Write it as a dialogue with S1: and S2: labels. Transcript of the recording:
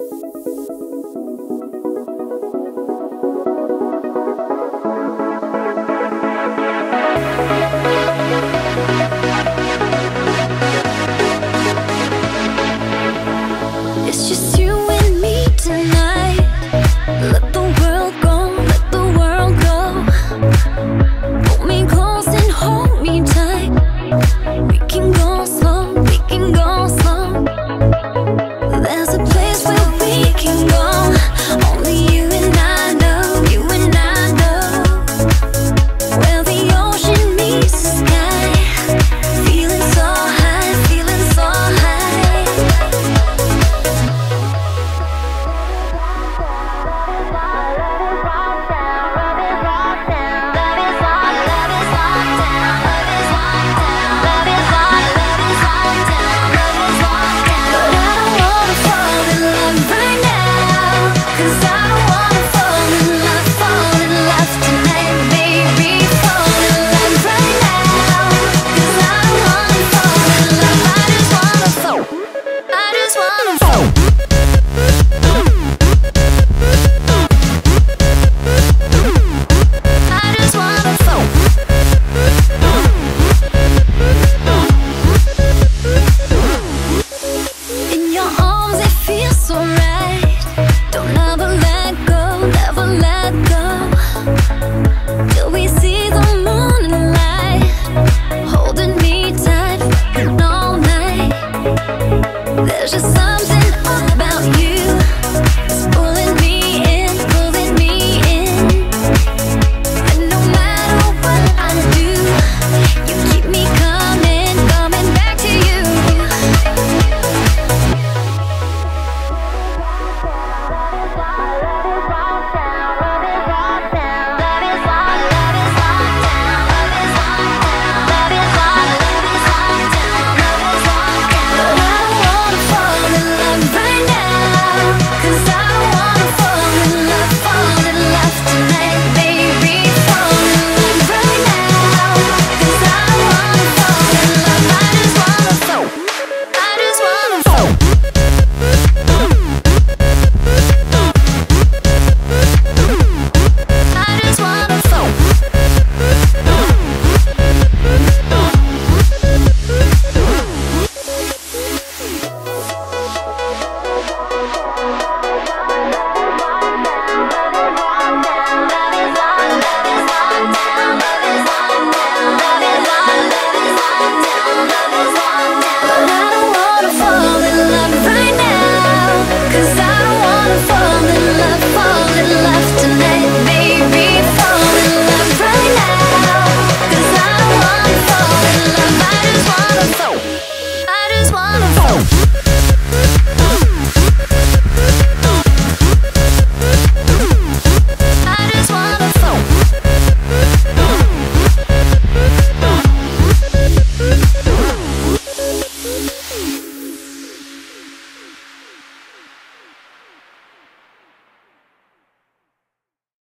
S1: あっ! fora. Boom!